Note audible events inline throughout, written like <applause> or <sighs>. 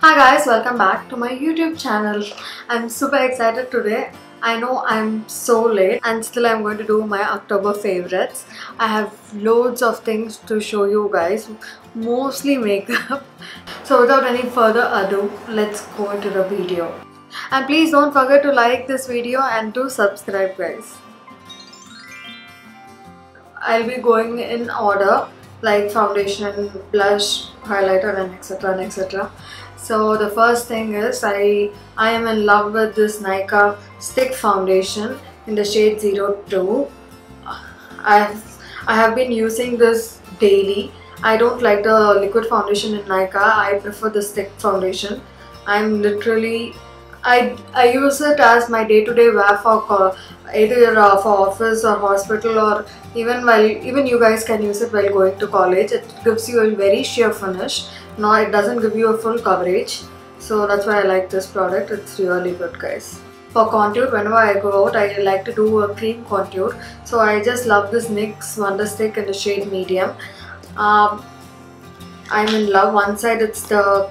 Hi guys, welcome back to my YouTube channel. I'm super excited today. I know I'm so late and still I'm going to do my October favorites. I have loads of things to show you guys, mostly makeup. <laughs> So without any further ado, let's go into the video. And please don't forget to like this video and to subscribe guys. I'll be going in order like foundation, blush, highlighter and etc and etc. So the first thing is I I am in love with this Nykaa stick foundation in the shade 02. I have, I have been using this daily. I don't like the liquid foundation in Nykaa. I prefer the stick foundation. I'm literally I, I use it as my day-to-day wear for either uh, for office or hospital or even while even you guys can use it while going to college. It gives you a very sheer finish. No, it doesn't give you a full coverage. So that's why I like this product. It's really good, guys. For contour, whenever I go out, I like to do a cream contour. So I just love this NYX Wonder Stick in the shade medium. Um, I'm in love. One side it's the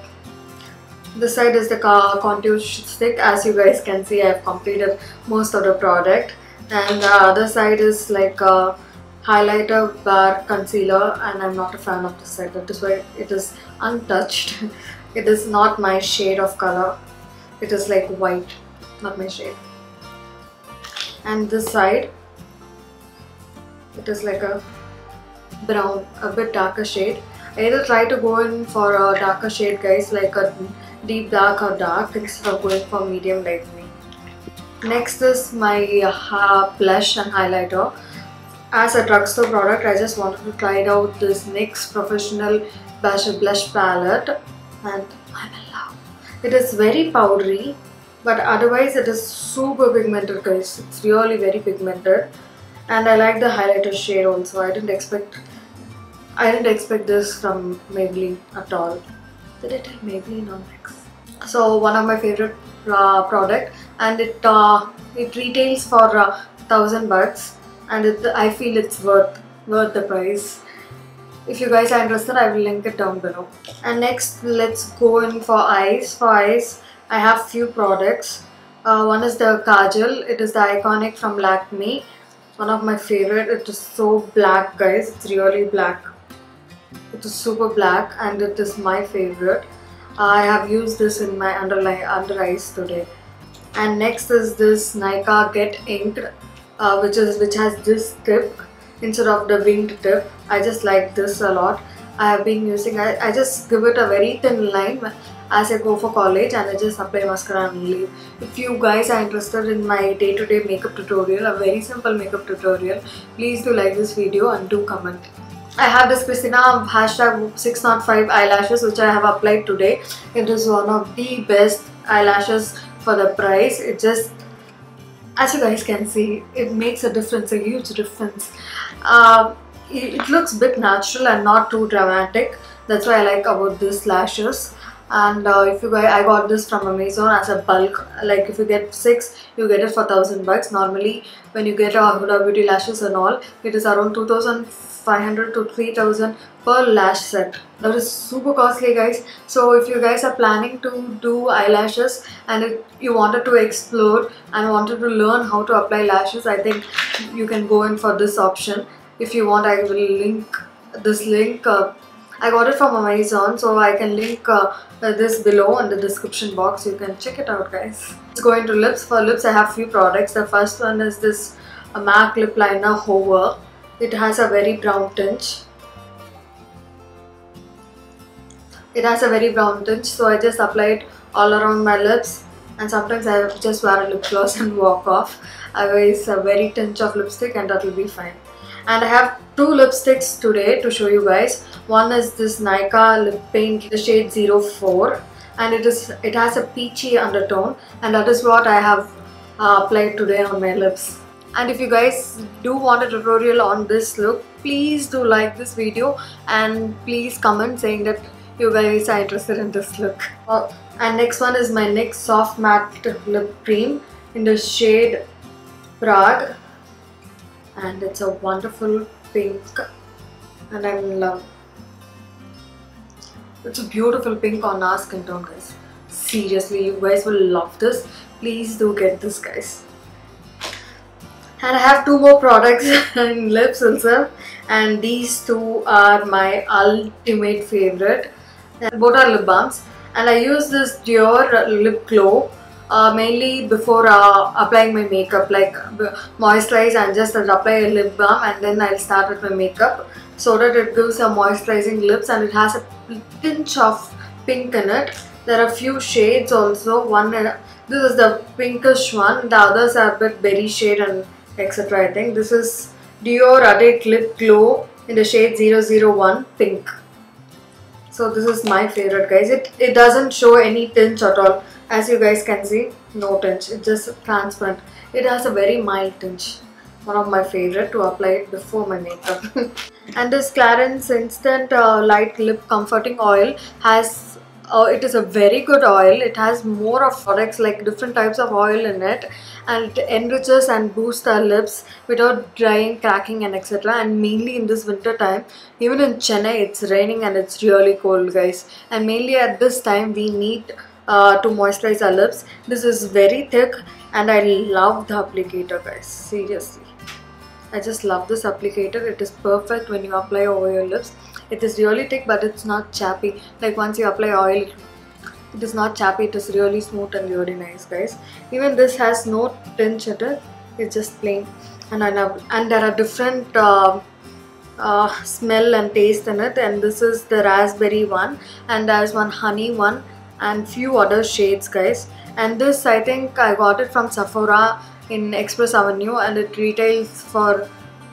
this side is the contour stick. As you guys can see I have completed most of the product. And the other side is like a highlighter bar concealer and I'm not a fan of this side. That is why it is untouched. <laughs> It is not my shade of color. It is like white not my shade. And this side it is like a brown a bit darker shade. I either try to go in for a darker shade guys like a deep dark or dark instead of going for medium like me. Next is my uh, blush and highlighter. As a drugstore product, I just wanted to try out this NYX Professional Blush, blush palette and I'm in love. It is very powdery but otherwise it is super pigmented guys. It's really very pigmented and I like the highlighter shade also. I didn't expect I didn't expect this from Maybelline at all. I tell Maybelline NYX? So one of my favorite uh, product and it uh, it retails for uh, thousand bucks and it, I feel it's worth worth the price. If you guys are interested, I will link it down below. And next, let's go in for eyes. For eyes, I have few products. Uh, one is the Kajal. It is the iconic from Lakme. One of my favorite. It is so black, guys. It's really black. It is super black and it is my favorite. I have used this in my under, under eyes today. And next is this Nykaa Get Inked, uh, which is which has this tip instead of the winged tip. I just like this a lot. I have been using. I, I just give it a very thin line as I go for college and I just apply mascara and leave. If you guys are interested in my day-to-day -day makeup tutorial, a very simple makeup tutorial, please do like this video and do comment. I have this Christina hashtag 605 eyelashes which I have applied today. It is one of the best eyelashes for the price. It just, as you guys can see, it makes a difference, a huge difference. Uh, it, looks a bit natural and not too dramatic. That's why I like about these lashes and uh, if you guys I got this from Amazon as a bulk like if you get six you get it for thousand bucks. Normally when you get a Huda Beauty lashes and all it is around 2500 to 3000 per lash set. That is super costly guys. So if you guys are planning to do eyelashes and if you wanted to explore and wanted to learn how to apply lashes I think you can go in for this option. If you want I will link this link uh, I got it from Amazon so I can link uh, this below in the description box you can check it out guys. Let's go into lips. For lips I have few products. The first one is this uh, MAC lip liner Hover. It has a very brown tinge. It has a very brown tinge so I just apply it all around my lips and sometimes I just wear a lip gloss and walk off. I wear a very tinge of lipstick and that will be fine and I have two lipsticks today to show you guys. One is this Nykaa lip paint the shade 04 and it is it has a peachy undertone and that is what I have uh, applied today on my lips. And if you guys do want a tutorial on this look, please do like this video and please comment saying that you guys are interested in this look. Uh, and next one is my NYX Soft Matte Lip Cream in the shade Prague and it's a wonderful pink and I'm in love. It's a beautiful pink on our skin tone guys. Seriously you guys will love this. Please do get this guys. And I have two more products <laughs> in lips also. And these two are my ultimate favorite. Both are lip balms. And I use this Dior lip glow uh, mainly before uh, applying my makeup like moisturize and just apply a lip balm and then I'll start with my makeup so that it gives a moisturizing lips and it has a pinch of pink in it. There are few shades also. One this is the pinkish one. The others are a bit berry shade and etc I think. This is Dior Addict Lip Glow in the shade 001 pink. So this is my favorite guys. It it doesn't show any tinge at all. As you guys can see no tinge. It's just transparent. It has a very mild tinge one of my favorite to apply it before my makeup. <laughs> And this Clarins instant uh, light lip comforting oil has uh, it is a very good oil. It has more of products like different types of oil in it and it enriches and boosts our lips without drying cracking and etc and mainly in this winter time even in Chennai it's raining and it's really cold guys. And mainly at this time we need uh, to moisturize our lips. This is very thick and I love the applicator guys, seriously. I just love this applicator. It is perfect when you apply over your lips. It is really thick but it's not chappy. Like once you apply oil, it is not chappy. It is really smooth and really nice guys. Even this has no tinge at it. It's just plain. And love, and there are different uh, uh, smell and taste in it. And this is the raspberry one, and there's one honey one, and few other shades guys and this I think I got it from Sephora in Express Avenue and it retails for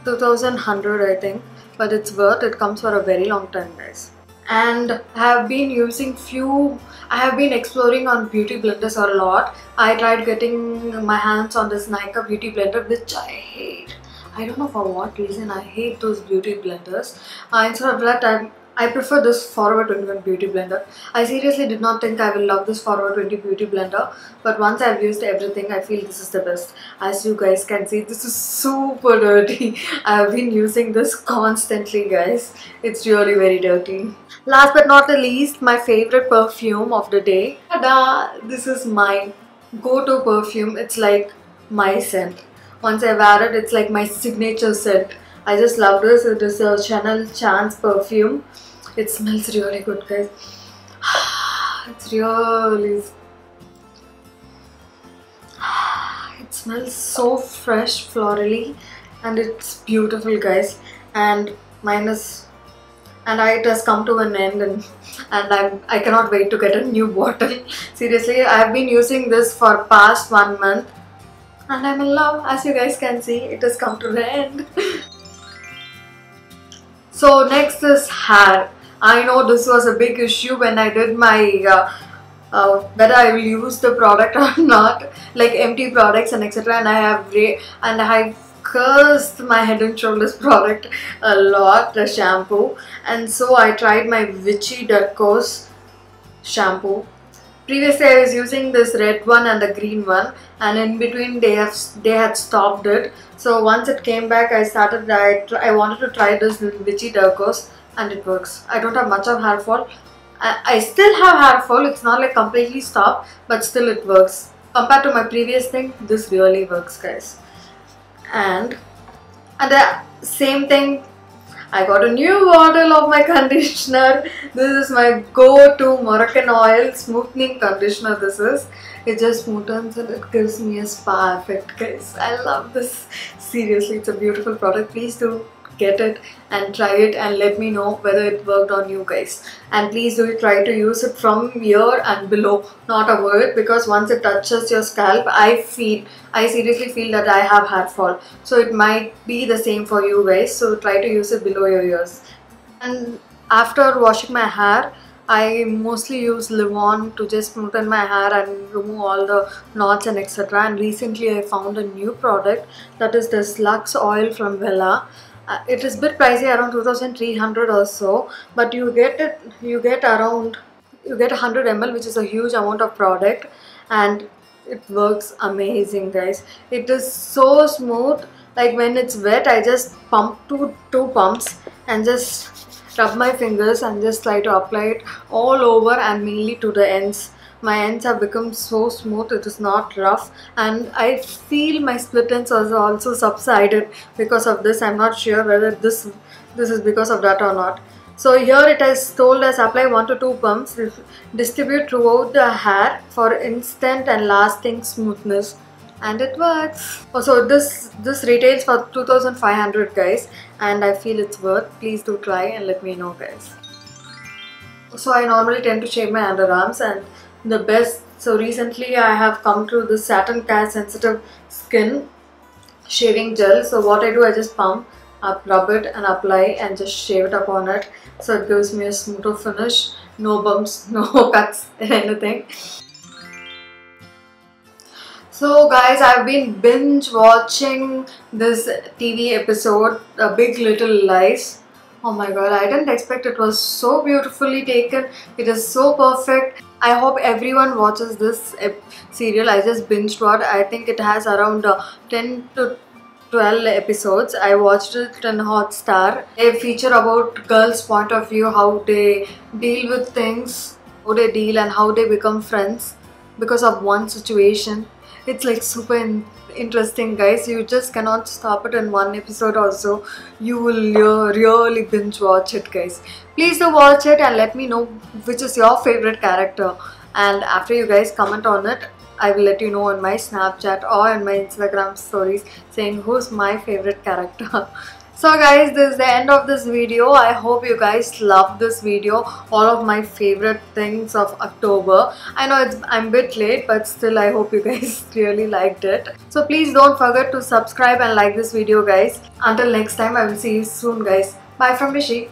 2100 I think. But it's worth it comes for a very long time guys. And I have been using few I have been exploring on beauty blenders a lot. I tried getting my hands on this Nykaa beauty blender which I hate. I don't know for what reason I hate those beauty blenders. Uh, instead of that I'm I prefer this Forever 21 Beauty Blender. I seriously did not think I will love this Forever 20 Beauty Blender but once I've used everything I feel this is the best. As you guys can see this is super dirty. <laughs> I have been using this constantly guys. It's really very dirty. Last but not the least my favorite perfume of the day. Tada! This is my go-to perfume. It's like my scent. Once I wear it it's like my signature scent. I just love this. It is a Chanel Chance perfume. It smells really good guys. <sighs> It's really... <sighs> It smells so fresh florally and it's beautiful guys and mine and I, it has come to an end and, and I'm, I cannot wait to get a new bottle. <laughs> Seriously, I have been using this for past one month and I'm in love as you guys can see it has come to the end. <laughs> so next is hair. I know this was a big issue when I did my uh, uh, whether I will use the product <laughs> or not like empty products and etc and I have and I cursed my head and shoulders <laughs> product a lot the shampoo. And so I tried my Vichy Dercos shampoo. Previously I was using this red one and the green one and in between they have they had stopped it so once it came back I started I, I wanted to try this Vichy Dercos and it works. I don't have much of hair fall. I, I still have hair fall, it's not like completely stopped, but still it works. Compared to my previous thing, this really works guys. And, and the same thing, I got a new bottle of my <laughs> conditioner. This is my go-to Moroccan oil smoothing conditioner this is. It just smoothens and it gives me a spa effect guys. I love this. Seriously, it's a beautiful product. Please do get it and try it and let me know whether it worked on you guys. And please do try to use it from here and below not above it because once it touches your scalp I feel I seriously feel that I have hair fall. So it might be the same for you guys so try to use it below your ears. And after washing my hair I mostly use Livon to just smoothen my hair and remove all the knots and etc. And recently I found a new product that is this Luxe oil from Wella uh, it is bit pricey around 2300 or so but you get it you get around you get 100 ml which is a huge amount of product and it works amazing guys. It is so smooth like when it's wet I just pump two two pumps and just rub my fingers and just try to apply it all over and mainly to the ends my ends have become so smooth it is not rough and I feel my split ends also also subsided because of this. I'm not sure whether this this is because of that or not. So here it has told us apply 1 to 2 pumps distribute throughout the hair for instant and lasting smoothness. And it works. Oh, also this this retails for 2500 guys and I feel it's worth. Please do try and let me know guys. So I normally tend to shave my underarms and the best. So recently I have come to the Satin Care sensitive skin shaving gel. So what I do I just pump up rub it and apply and just shave it upon it. So it gives me a smoother finish. No bumps <laughs> no cuts anything. So guys I've been binge watching this TV episode A Big Little Lies Oh my god, I didn't expect it was so beautifully taken. It is so perfect. I hope everyone watches this serial. I just binged watched. I think it has around uh, 10 to 12 episodes. I watched it on Hotstar. A feature about girls' point of view, how they deal with things, how they deal and how they become friends because of one situation. It's like super interesting guys. You just cannot stop it in one episode also. You will really binge watch it guys. Please do watch it and let me know which is your favorite character. And after you guys comment on it I will let you know on my Snapchat or in my Instagram stories saying who's my favorite character <laughs> So guys, this is the end of this video. I hope you guys love this video. All of my favorite things of October. I know it's I'm a bit late, but still I hope you guys <laughs> really liked it. So please don't forget to subscribe and like this video guys. Until next time, I will see you soon guys. Bye from Nishi.